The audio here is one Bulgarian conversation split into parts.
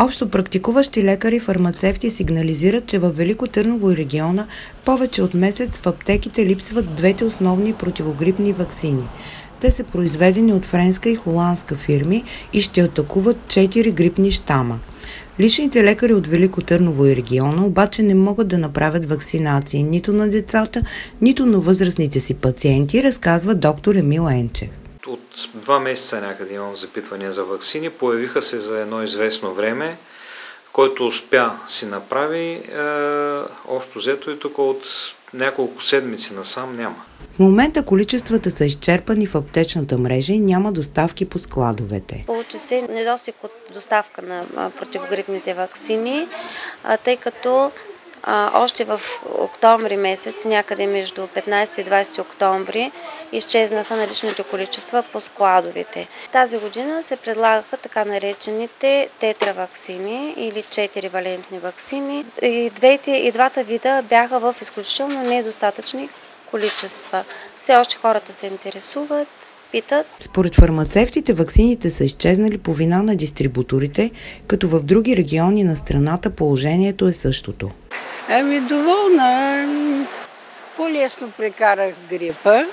Общо практикуващи лекари и фармацевти сигнализират, че във Велико Търново и региона повече от месец в аптеките липсват двете основни противогрипни вакцини. Те са произведени от френска и холандска фирми и ще атакуват 4 грипни щама. Личните лекари от Велико Търново и региона обаче не могат да направят вакцинации нито на децата, нито на възрастните си пациенти, разказва доктор Емил Енчев от два месеца някъде имам запитвания за вакцини. Появиха се за едно известно време, който успя си направи. Е, общо взето и тук от няколко седмици насам няма. В момента количествата са изчерпани в аптечната мрежа и няма доставки по складовете. Получи се недостиг от доставка на противогрипните вакцини, тъй като а, още в октомври месец, някъде между 15 и 20 октомври, изчезнаха наличните количества по складовите. Тази година се предлагаха така наречените тетравакцини или 4 валентни вакцини. И, двете, и двата вида бяха в изключително недостатъчни количества. Все още хората се интересуват, питат. Според фармацевтите, ваксините са изчезнали по вина на дистрибуторите, като в други региони на страната положението е същото. Ами доволна. По-лесно прекарах грипа.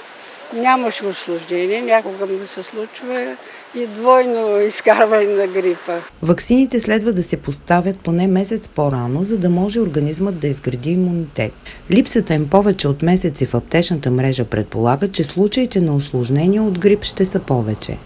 Нямаше осложнение, някога ми се случва и двойно изкарване на грипа. Ваксините следва да се поставят поне месец по-рано, за да може организмът да изгради имунитет. Липсата им повече от месеци в аптечната мрежа предполага, че случаите на осложнения от грип ще са повече.